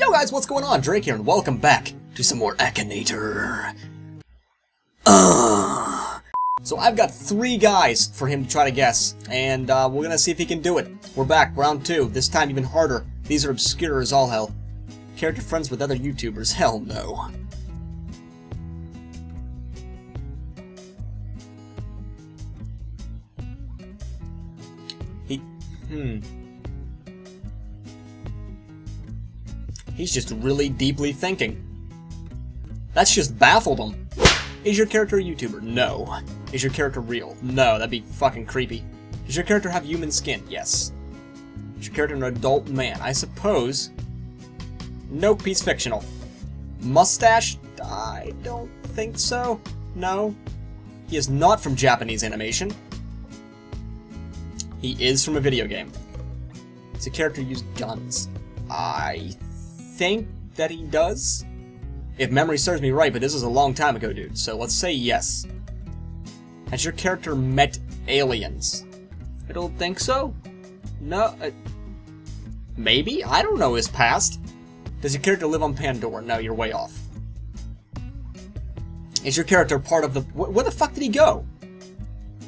Yo guys, what's going on? Draykke here, and welcome back to some more Akinator. Uh. So I've got three guys for him to try to guess, and uh, we're gonna see if he can do it. We're back, round two, this time even harder. These are obscure as all hell. Character friends with other YouTubers? Hell no. He... hmm... He's just really deeply thinking. That's just baffled him. Is your character a YouTuber? No. Is your character real? No, that'd be fucking creepy. Does your character have human skin? Yes. Is your character an adult man? I suppose. Nope, he's fictional. Mustache? I don't think so. No. He is not from Japanese animation. He is from a video game. Does a character use guns? I think that he does. If memory serves me right, but this is a long time ago, dude, so let's say yes. Has your character met aliens? I don't think so. No. Uh, maybe? I don't know his past. Does your character live on Pandora? No, you're way off. Is your character part of the... Wh where the fuck did he go?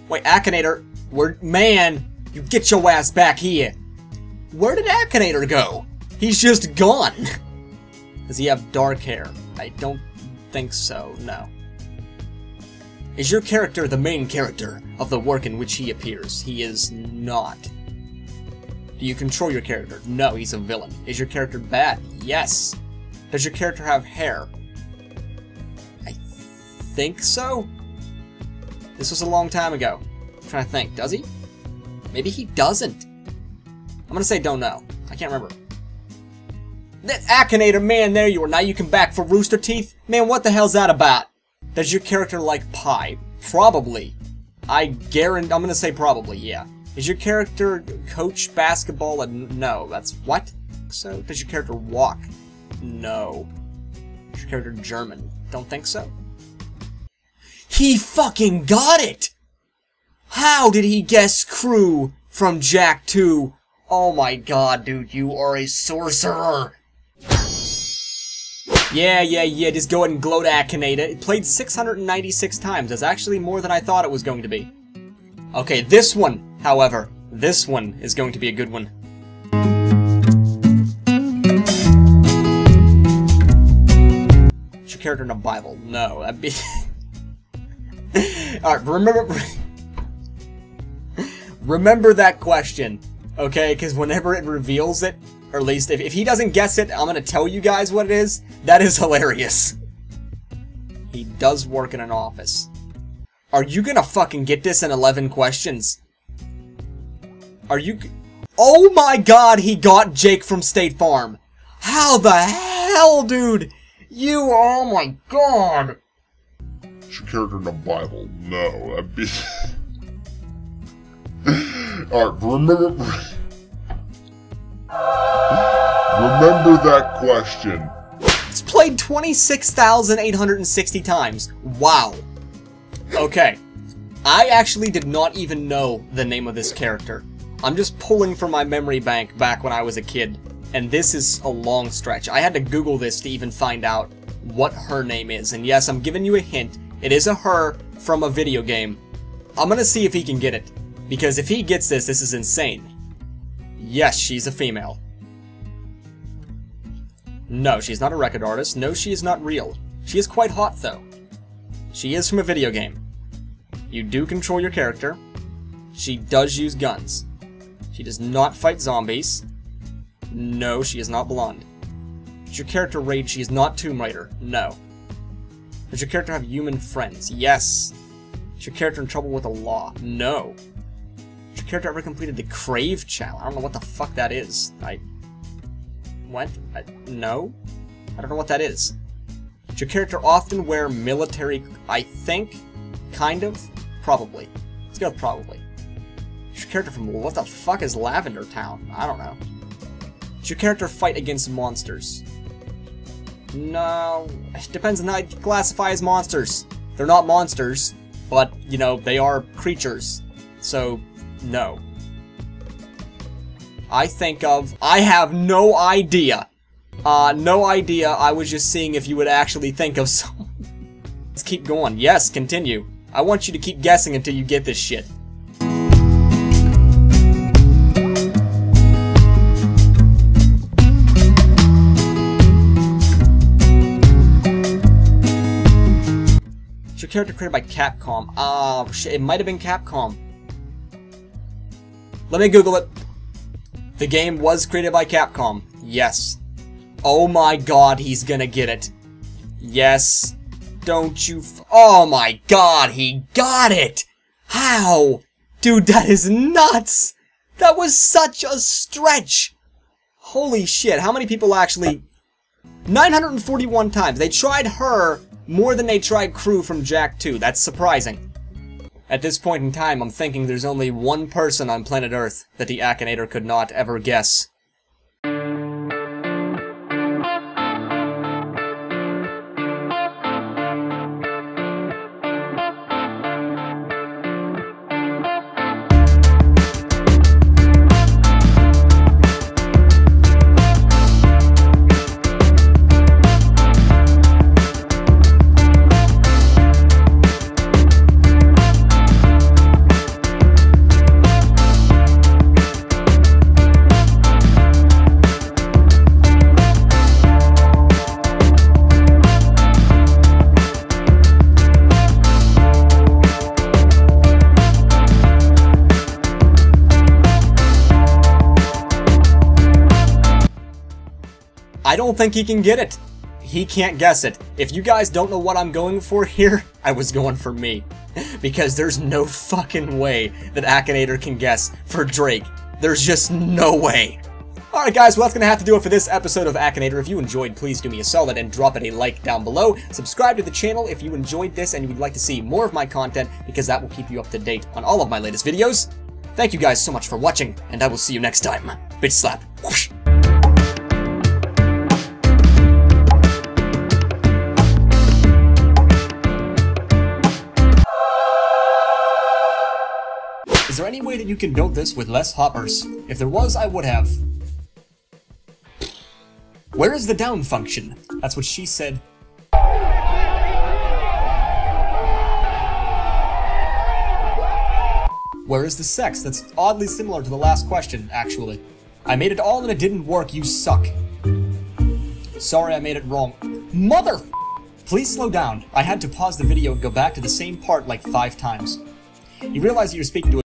Wait, Akinator, where... Man, you get your ass back here. Where did Akinator go? He's just gone. Does he have dark hair? I don't think so, no. Is your character the main character of the work in which he appears? He is not. Do you control your character? No, he's a villain. Is your character bad? Yes. Does your character have hair? I think so? This was a long time ago. I'm trying to think. Does he? Maybe he doesn't. I'm gonna say don't know. I can't remember. That Akinator, man, there you are. Now you can back for Rooster Teeth? Man, what the hell's that about? Does your character like pie? Probably. I guarantee, I'm gonna say probably, yeah. Is your character coach basketball? And no, that's what? So, does your character walk? No. Is your character German? Don't think so. He fucking got it! How did he guess Krew from Jak 2? Oh my god, dude, you are a sorcerer! Yeah, yeah, yeah, just go ahead and gloat Akinator. It played 696 times. That's actually more than I thought it was going to be. Okay, this one, however, this one is going to be a good one. Is your character in the Bible? No, that'd be... Alright, remember... remember that question, okay? Because whenever it reveals it, or at least if, if he doesn't guess it, I'm gonna tell you guys what it is. That is hilarious. He does work in an office. Are you gonna fucking get this in 11 questions? Are you... Oh my god, he got Jake from State Farm. How the hell, dude? You, oh my god. Is your character in the Bible? No, that'd be... Alright, remember... Remember that question. It's played 26,860 times. Wow. Okay. I actually did not even know the name of this character. I'm just pulling from my memory bank back when I was a kid. And this is a long stretch. I had to Google this to even find out what her name is. And yes, I'm giving you a hint. It is a her from a video game. I'm gonna see if he can get it. Because if he gets this, this is insane. Yes, she's a female. No, she's not a record artist. No, she is not real. She is quite hot, though. She is from a video game. You do control your character. She does use guns. She does not fight zombies. No, she is not blonde. Does your character rage? She is not Tomb Raider. No. Does your character have human friends? Yes. Is your character in trouble with the law? No. Has your character ever completed the Crave challenge? I don't know what the fuck that is. I... What? No? I don't know what that is. Does your character often wear military... I think? Kind of? Probably. Let's go with probably. Is your character from... What the fuck is Lavender Town? I don't know. Does your character fight against monsters? No... It depends on how you classify as monsters. They're not monsters, but, you know, they are creatures. So, no. I think of... I have no idea. Uh, no idea. I was just seeing if you would actually think of some. Let's keep going. Yes, continue. I want you to keep guessing until you get this shit. It's your character created by Capcom. Ah, shit, it might have been Capcom. Let me Google it. The game was created by Capcom. Yes. Oh my god, he's gonna get it. Yes. Don't you Oh my god, he got it! How? Dude, that is nuts! That was such a stretch! Holy shit, how many people actually... 941 times. They tried her more than they tried Krew from Jak 2. That's surprising. At this point in time, I'm thinking there's only one person on planet Earth that the Akinator could not ever guess. I don't think he can get it. He can't guess it. If you guys don't know what I'm going for here, I was going for me. because there's no fucking way that Akinator can guess for Draykke. There's just no way. Alright guys, well that's gonna have to do it for this episode of Akinator. If you enjoyed, please do me a solid and drop it a like down below. Subscribe to the channel if you enjoyed this and you would like to see more of my content, because that will keep you up to date on all of my latest videos. Thank you guys so much for watching, and I will see you next time. Bitch slap. Whoosh. Is there any way that you can build this with less hoppers? If there was, I would have. Where is the down function? That's what she said. Where is the sex? That's oddly similar to the last question, actually. I made it all and it didn't work, you suck. Sorry I made it wrong. Mother Please slow down. I had to pause the video and go back to the same part like five times. You realize you're speaking to a